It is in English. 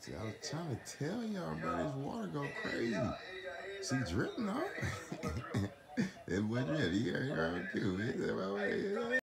See, I was trying to tell y'all, bro, this water go crazy. She dripping, off. that boy drip. He heard her. He